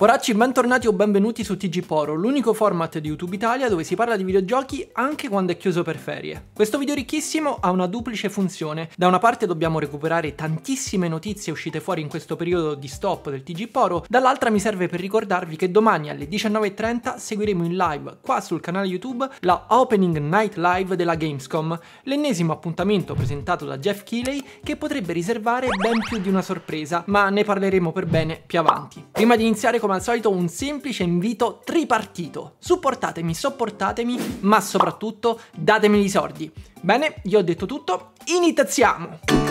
Poracci, bentornati o benvenuti su TG Poro, l'unico format di YouTube Italia dove si parla di videogiochi anche quando è chiuso per ferie. Questo video ricchissimo ha una duplice funzione. Da una parte dobbiamo recuperare tantissime notizie uscite fuori in questo periodo di stop del TG Poro, dall'altra mi serve per ricordarvi che domani alle 19.30 seguiremo in live qua sul canale YouTube la Opening Night Live della Gamescom, l'ennesimo appuntamento presentato da Jeff Keighley che potrebbe riservare ben più di una sorpresa, ma ne parleremo per bene più avanti. Prima di iniziare con come al solito un semplice invito tripartito. Supportatemi, sopportatemi, ma soprattutto datemi i soldi. Bene, io ho detto tutto, iniziamo!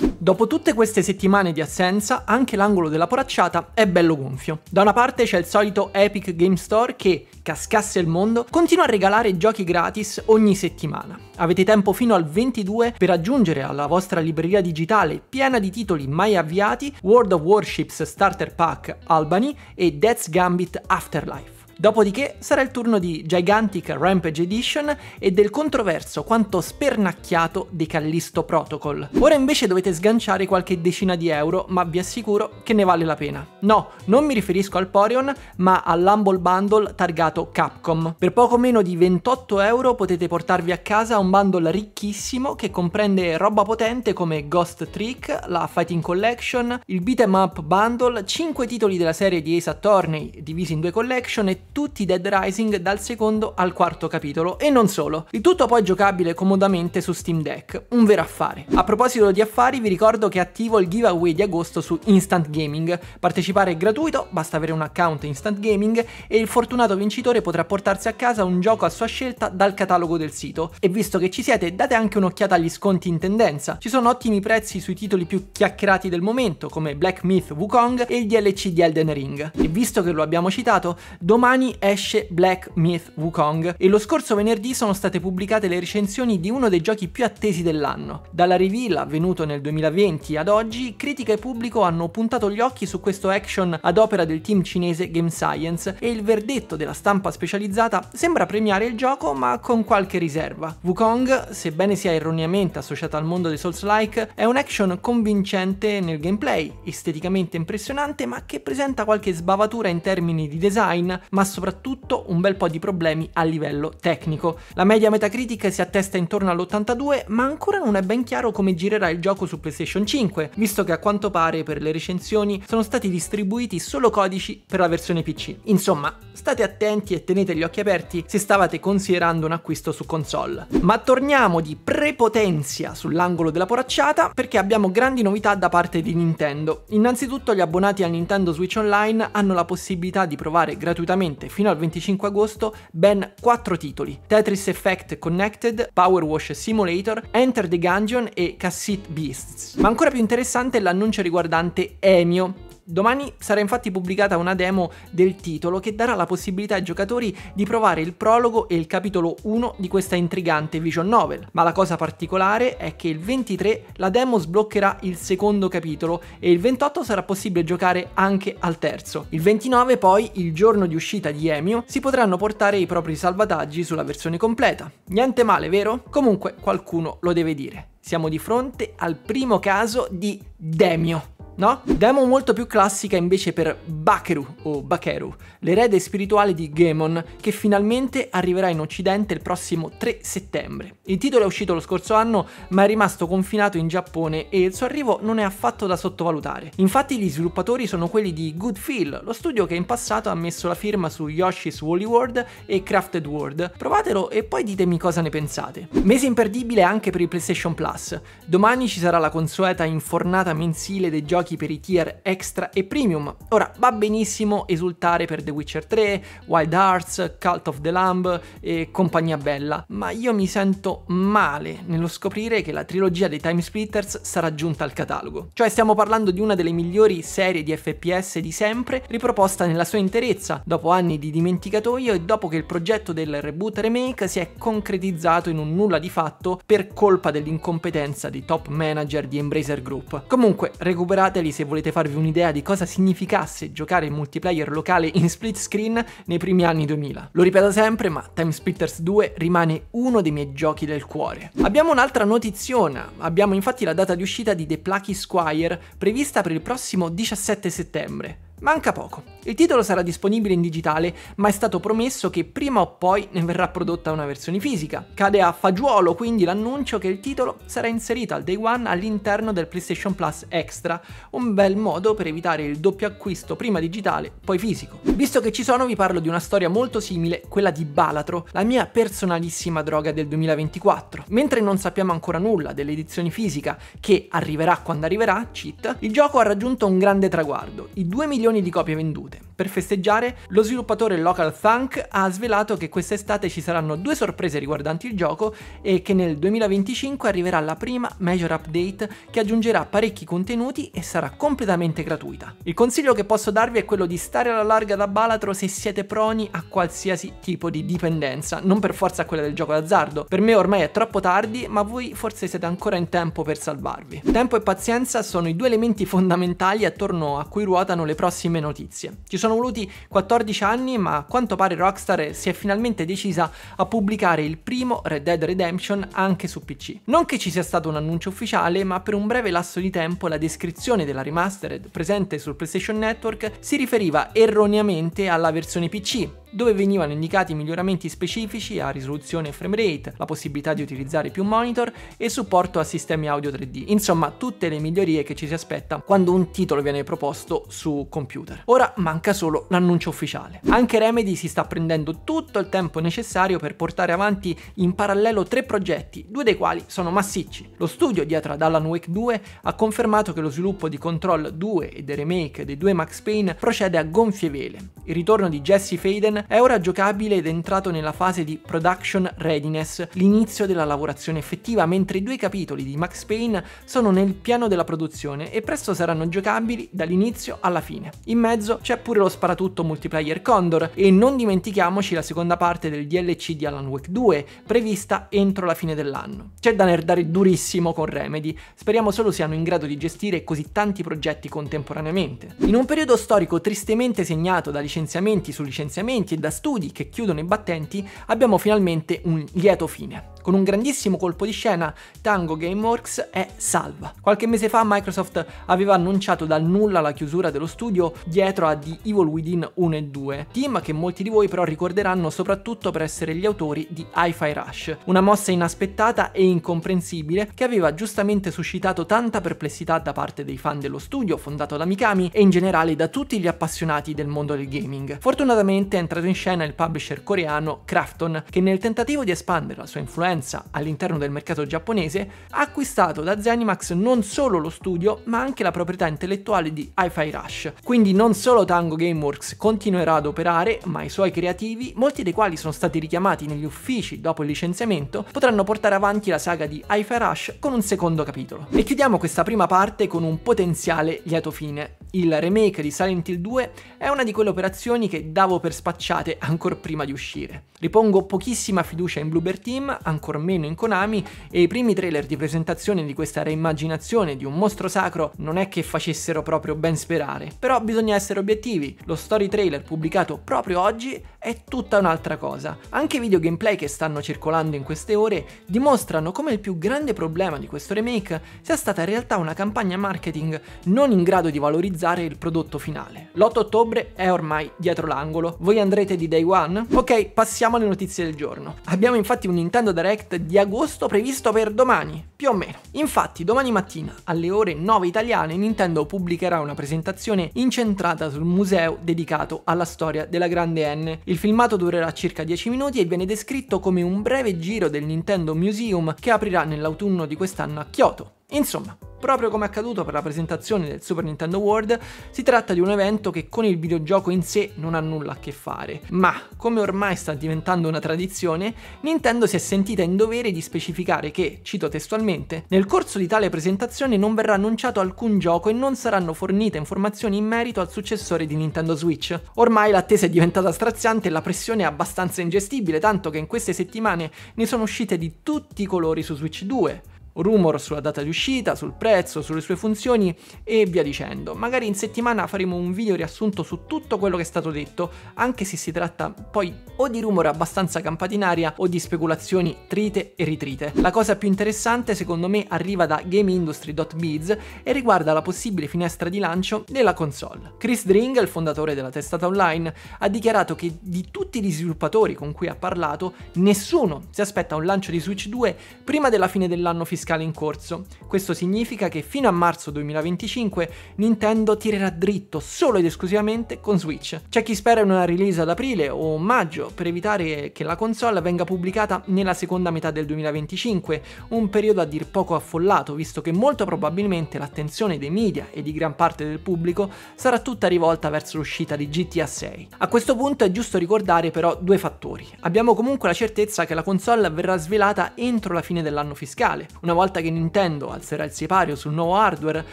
Dopo tutte queste settimane di assenza, anche l'angolo della poracciata è bello gonfio. Da una parte c'è il solito Epic Game Store che, cascasse il mondo, continua a regalare giochi gratis ogni settimana. Avete tempo fino al 22 per aggiungere alla vostra libreria digitale piena di titoli mai avviati World of Warships Starter Pack Albany e Death's Gambit Afterlife. Dopodiché sarà il turno di Gigantic Rampage Edition e del controverso quanto spernacchiato di Callisto Protocol. Ora invece dovete sganciare qualche decina di euro, ma vi assicuro che ne vale la pena. No, non mi riferisco al Porion, ma all'Humble Bundle targato Capcom. Per poco meno di 28 euro potete portarvi a casa un bundle ricchissimo che comprende roba potente come Ghost Trick, la Fighting Collection, il Beat'em Up Bundle, 5 titoli della serie di Ace Attorney divisi in due collection e tutti Dead Rising dal secondo al quarto capitolo e non solo. Il tutto poi giocabile comodamente su Steam Deck, un vero affare. A proposito di affari vi ricordo che attivo il giveaway di agosto su Instant Gaming. Partecipare è gratuito, basta avere un account Instant Gaming e il fortunato vincitore potrà portarsi a casa un gioco a sua scelta dal catalogo del sito. E visto che ci siete, date anche un'occhiata agli sconti in tendenza. Ci sono ottimi prezzi sui titoli più chiacchierati del momento come Black Myth Wukong e il DLC di Elden Ring. E visto che lo abbiamo citato, domani domani esce Black Myth Wukong e lo scorso venerdì sono state pubblicate le recensioni di uno dei giochi più attesi dell'anno. Dalla reveal avvenuto nel 2020 ad oggi, critica e pubblico hanno puntato gli occhi su questo action ad opera del team cinese Game Science e il verdetto della stampa specializzata sembra premiare il gioco ma con qualche riserva. Wukong, sebbene sia erroneamente associata al mondo dei Souls-like, è un action convincente nel gameplay, esteticamente impressionante ma che presenta qualche sbavatura in termini di design, ma soprattutto un bel po' di problemi a livello tecnico. La media Metacritic si attesta intorno all'82, ma ancora non è ben chiaro come girerà il gioco su PlayStation 5, visto che a quanto pare per le recensioni sono stati distribuiti solo codici per la versione PC. Insomma, state attenti e tenete gli occhi aperti se stavate considerando un acquisto su console. Ma torniamo di prepotenzia sull'angolo della poracciata perché abbiamo grandi novità da parte di Nintendo. Innanzitutto gli abbonati al Nintendo Switch Online hanno la possibilità di provare gratuitamente gratuitamente fino al 25 agosto ben 4 titoli: Tetris Effect Connected, Power Wash Simulator, Enter the Gungeon e Cassette Beasts. Ma ancora più interessante è l'annuncio riguardante Emio, Domani sarà infatti pubblicata una demo del titolo che darà la possibilità ai giocatori di provare il prologo e il capitolo 1 di questa intrigante vision novel, ma la cosa particolare è che il 23 la demo sbloccherà il secondo capitolo e il 28 sarà possibile giocare anche al terzo. Il 29 poi, il giorno di uscita di Emio, si potranno portare i propri salvataggi sulla versione completa. Niente male, vero? Comunque qualcuno lo deve dire. Siamo di fronte al primo caso di Demio no? Demo molto più classica invece per Bakeru o Bakeru, l'erede spirituale di Gemon, che finalmente arriverà in occidente il prossimo 3 settembre. Il titolo è uscito lo scorso anno, ma è rimasto confinato in Giappone e il suo arrivo non è affatto da sottovalutare. Infatti gli sviluppatori sono quelli di Good Feel, lo studio che in passato ha messo la firma su Yoshi's Woolly World e Crafted World. Provatelo e poi ditemi cosa ne pensate. Mese imperdibile anche per il PlayStation Plus. Domani ci sarà la consueta infornata mensile dei giochi giochi per i tier extra e premium. Ora, va benissimo esultare per The Witcher 3, Wild Hearts, Cult of the Lamb e compagnia bella, ma io mi sento male nello scoprire che la trilogia dei Time Splitters sarà giunta al catalogo. Cioè stiamo parlando di una delle migliori serie di FPS di sempre, riproposta nella sua interezza, dopo anni di dimenticatoio e dopo che il progetto del reboot remake si è concretizzato in un nulla di fatto per colpa dell'incompetenza dei top manager di Embracer Group. Comunque, recuperate cercateli se volete farvi un'idea di cosa significasse giocare in multiplayer locale in split screen nei primi anni 2000. Lo ripeto sempre, ma Time Splitters 2 rimane uno dei miei giochi del cuore. Abbiamo un'altra notiziona, abbiamo infatti la data di uscita di The Plucky Squire prevista per il prossimo 17 settembre. Manca poco. Il titolo sarà disponibile in digitale, ma è stato promesso che prima o poi ne verrà prodotta una versione fisica. Cade a fagiolo quindi l'annuncio che il titolo sarà inserito al day one all'interno del PlayStation Plus Extra, un bel modo per evitare il doppio acquisto prima digitale, poi fisico. Visto che ci sono vi parlo di una storia molto simile, quella di Balatro, la mia personalissima droga del 2024. Mentre non sappiamo ancora nulla dell'edizione fisica, che arriverà quando arriverà, cheat, il gioco ha raggiunto un grande traguardo, i 2 milioni di copie vendute. them. Per festeggiare, lo sviluppatore Local Thunk ha svelato che quest'estate ci saranno due sorprese riguardanti il gioco e che nel 2025 arriverà la prima major update che aggiungerà parecchi contenuti e sarà completamente gratuita. Il consiglio che posso darvi è quello di stare alla larga da Balatro se siete proni a qualsiasi tipo di dipendenza, non per forza quella del gioco d'azzardo. Per me ormai è troppo tardi, ma voi forse siete ancora in tempo per salvarvi. Tempo e pazienza sono i due elementi fondamentali attorno a cui ruotano le prossime notizie. Ci sono sono voluti 14 anni, ma a quanto pare Rockstar si è finalmente decisa a pubblicare il primo Red Dead Redemption anche su PC. Non che ci sia stato un annuncio ufficiale, ma per un breve lasso di tempo la descrizione della remastered presente sul PlayStation Network si riferiva erroneamente alla versione PC, dove venivano indicati miglioramenti specifici a risoluzione e frame rate, la possibilità di utilizzare più monitor e supporto a sistemi audio 3D, insomma tutte le migliorie che ci si aspetta quando un titolo viene proposto su computer. Ora manca solo l'annuncio ufficiale. Anche Remedy si sta prendendo tutto il tempo necessario per portare avanti in parallelo tre progetti, due dei quali sono massicci. Lo studio dietro ad Alan Wake 2 ha confermato che lo sviluppo di Control 2 e del remake dei due Max Payne procede a gonfie vele. Il ritorno di Jesse Faden è ora giocabile ed è entrato nella fase di production readiness, l'inizio della lavorazione effettiva, mentre i due capitoli di Max Payne sono nel piano della produzione e presto saranno giocabili dall'inizio alla fine. In mezzo c'è pure lo sparatutto multiplayer Condor e non dimentichiamoci la seconda parte del DLC di Alan Wake 2, prevista entro la fine dell'anno. C'è da nerdare durissimo con Remedy, speriamo solo siano in grado di gestire così tanti progetti contemporaneamente. In un periodo storico tristemente segnato da licenziamenti su licenziamenti, e da studi che chiudono i battenti, abbiamo finalmente un lieto fine. Con un grandissimo colpo di scena, Tango Gameworks è salva. Qualche mese fa Microsoft aveva annunciato dal nulla la chiusura dello studio dietro a The Evil Within 1 e 2, team che molti di voi però ricorderanno soprattutto per essere gli autori di Hi-Fi Rush, una mossa inaspettata e incomprensibile che aveva giustamente suscitato tanta perplessità da parte dei fan dello studio fondato da Mikami e in generale da tutti gli appassionati del mondo del gaming. Fortunatamente è entrato in scena il publisher coreano Krafton che nel tentativo di espandere la sua influenza concorrenza all'interno del mercato giapponese, ha acquistato da Zenimax non solo lo studio, ma anche la proprietà intellettuale di Hi-Fi Rush. Quindi non solo Tango Gameworks continuerà ad operare, ma i suoi creativi, molti dei quali sono stati richiamati negli uffici dopo il licenziamento, potranno portare avanti la saga di Hi-Fi Rush con un secondo capitolo. E chiudiamo questa prima parte con un potenziale lieto fine. Il remake di Silent Hill 2 è una di quelle operazioni che davo per spacciate ancora prima di uscire. Ripongo pochissima fiducia in Bluebird Team, ancor meno in Konami, e i primi trailer di presentazione di questa reimmaginazione di un mostro sacro non è che facessero proprio ben sperare. Però bisogna essere obiettivi, lo story trailer pubblicato proprio oggi è tutta un'altra cosa. Anche i video gameplay che stanno circolando in queste ore dimostrano come il più grande problema di questo remake sia stata in realtà una campagna marketing non in grado di valorizzare realizzare il prodotto finale. L'8 ottobre è ormai dietro l'angolo. Voi andrete di day one? Ok, passiamo alle notizie del giorno. Abbiamo infatti un Nintendo Direct di agosto previsto per domani, più o meno. Infatti, domani mattina, alle ore 9 italiane, Nintendo pubblicherà una presentazione incentrata sul museo dedicato alla storia della grande N. Il filmato durerà circa 10 minuti e viene descritto come un breve giro del Nintendo Museum che aprirà nell'autunno di quest'anno a Kyoto. Insomma, Proprio come accaduto per la presentazione del Super Nintendo World, si tratta di un evento che con il videogioco in sé non ha nulla a che fare, ma come ormai sta diventando una tradizione, Nintendo si è sentita in dovere di specificare che, cito testualmente, nel corso di tale presentazione non verrà annunciato alcun gioco e non saranno fornite informazioni in merito al successore di Nintendo Switch. Ormai l'attesa è diventata straziante e la pressione è abbastanza ingestibile, tanto che in queste settimane ne sono uscite di tutti i colori su Switch 2 rumor sulla data di uscita, sul prezzo, sulle sue funzioni e via dicendo. Magari in settimana faremo un video riassunto su tutto quello che è stato detto, anche se si tratta poi o di rumor abbastanza campati in aria o di speculazioni trite e ritrite. La cosa più interessante secondo me arriva da GameIndustry.biz e riguarda la possibile finestra di lancio della console. Chris Dring, il fondatore della testata online, ha dichiarato che di tutti gli sviluppatori con cui ha parlato, nessuno si aspetta un lancio di Switch 2 prima della fine dell'anno fiscale in corso. Questo significa che fino a marzo 2025 Nintendo tirerà dritto solo ed esclusivamente con Switch. C'è chi spera in una release ad aprile o maggio per evitare che la console venga pubblicata nella seconda metà del 2025, un periodo a dir poco affollato visto che molto probabilmente l'attenzione dei media e di gran parte del pubblico sarà tutta rivolta verso l'uscita di GTA 6. A questo punto è giusto ricordare però due fattori. Abbiamo comunque la certezza che la console verrà svelata entro la fine dell'anno fiscale. Una volta che Nintendo alzerà il sipario sul nuovo hardware,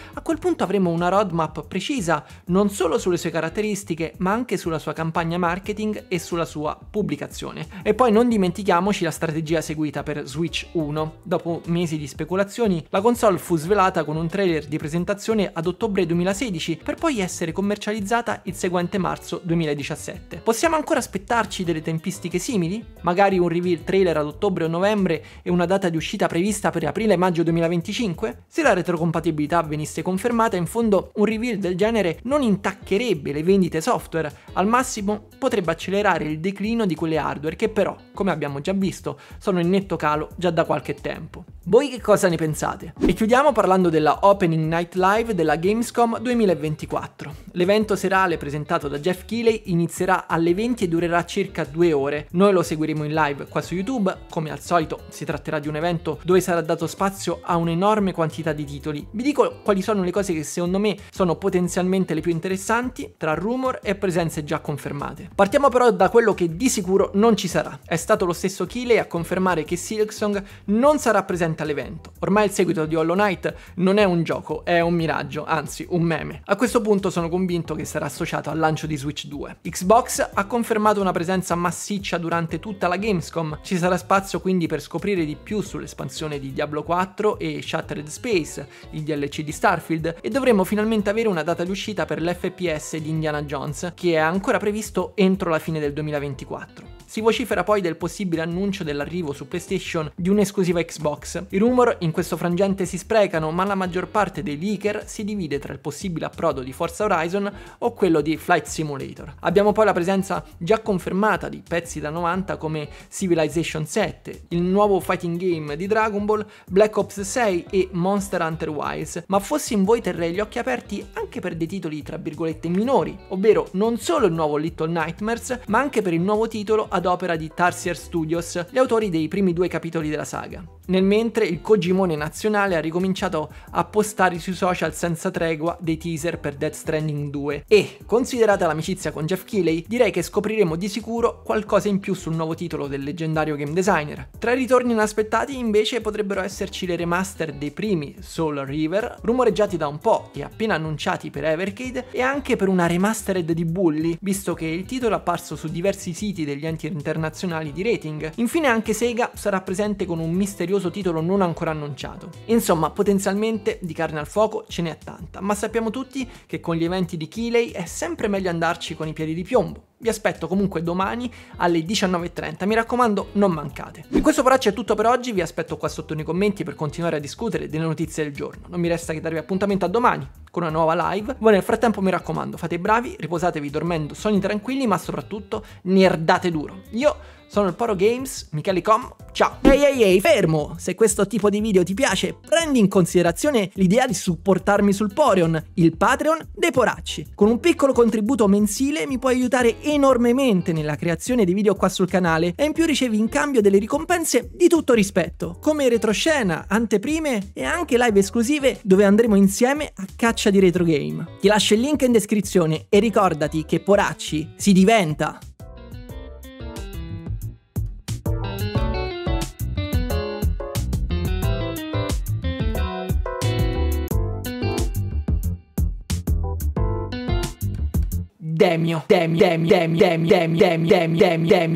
a quel punto avremo una roadmap precisa non solo sulle sue caratteristiche, ma anche sulla sua campagna marketing e sulla sua pubblicazione. E poi non dimentichiamoci la strategia seguita per Switch 1. Dopo mesi di speculazioni, la console fu svelata con un trailer di presentazione ad ottobre 2016 per poi essere commercializzata il seguente marzo 2017. Possiamo ancora aspettarci delle tempistiche simili? Magari un reveal trailer ad ottobre o novembre e una data di uscita prevista per aprile-maggio 2025? Se la retrocompatibilità venisse confermata, in fondo un reveal del genere non intaccherebbe le vendite software, al massimo potrebbe accelerare il declino di quelle hardware che però, come abbiamo già visto, sono in netto calo già da qualche tempo. Voi che cosa ne pensate? E chiudiamo parlando della Opening Night Live della Gamescom 2024. L'evento serale presentato da Jeff Keighley inizierà alle 20 e durerà circa due ore. Noi lo seguiremo in live qua su YouTube, come al solito si tratterà di un evento dove sarà dato spazio a un'enorme quantità di titoli. Vi dico quali sono le cose che secondo me sono potenzialmente le più interessanti tra rumor e presenze già confermate. Partiamo però da quello che di sicuro non ci sarà. È stato lo stesso Keighley a confermare che Silksong non sarà presente presente all'evento. Ormai il seguito di Hollow Knight non è un gioco, è un miraggio, anzi un meme. A questo punto sono convinto che sarà associato al lancio di Switch 2. Xbox ha confermato una presenza massiccia durante tutta la Gamescom, ci sarà spazio quindi per scoprire di più sull'espansione di Diablo 4 e Shattered Space, il DLC di Starfield, e dovremo finalmente avere una data di uscita per l'FPS di Indiana Jones, che è ancora previsto entro la fine del 2024. Si vocifera poi del possibile annuncio dell'arrivo su PlayStation di un'esclusiva Xbox. I rumor in questo frangente si sprecano, ma la maggior parte dei leaker si divide tra il possibile approdo di Forza Horizon o quello di Flight Simulator. Abbiamo poi la presenza già confermata di pezzi da 90 come Civilization 7, il nuovo fighting game di Dragon Ball, Black Ops 6 e Monster Hunter Wilds, ma fossi in voi terrei gli occhi aperti anche per dei titoli tra virgolette minori, ovvero non solo il nuovo Little Nightmares, ma anche per il nuovo titolo ad opera di Tarsier Studios, gli autori dei primi due capitoli della saga. Nel mentre il Kojimone nazionale ha ricominciato a postare sui social senza tregua dei teaser per Death Stranding 2 e, considerata l'amicizia con Jeff Keighley, direi che scopriremo di sicuro qualcosa in più sul nuovo titolo del leggendario game designer. Tra i ritorni inaspettati invece potrebbero esserci le remaster dei primi Soul River, rumoreggiati da un po' e appena annunciati per Evercade, e anche per una remastered di Bully, visto che il titolo è apparso su diversi siti degli enti internazionali di rating. Infine anche Sega sarà presente con un misterioso titolo non ancora annunciato. Insomma, potenzialmente di carne al fuoco ce n'è tanta, ma sappiamo tutti che con gli eventi di Keeley è sempre meglio andarci con i piedi di piombo. Vi aspetto comunque domani alle 19.30, mi raccomando non mancate. E questo però è tutto per oggi, vi aspetto qua sotto nei commenti per continuare a discutere delle notizie del giorno. Non mi resta che darvi appuntamento a domani con una nuova live. Voi nel frattempo mi raccomando, fate i bravi, riposatevi dormendo sogni tranquilli, ma soprattutto nerdate duro. Io sono il Poro Games, Michele Com, ciao! Ehi ehi ehi, fermo! Se questo tipo di video ti piace, prendi in considerazione l'idea di supportarmi sul Poreon, il Patreon dei Poracci. Con un piccolo contributo mensile mi puoi aiutare enormemente nella creazione di video qua sul canale e in più ricevi in cambio delle ricompense di tutto rispetto, come retroscena, anteprime e anche live esclusive dove andremo insieme a caccia di retro game. Ti lascio il link in descrizione e ricordati che Poracci si diventa Demio, Demio, Demio, Demio, Demio, Demio, Demio, Demio, Demio.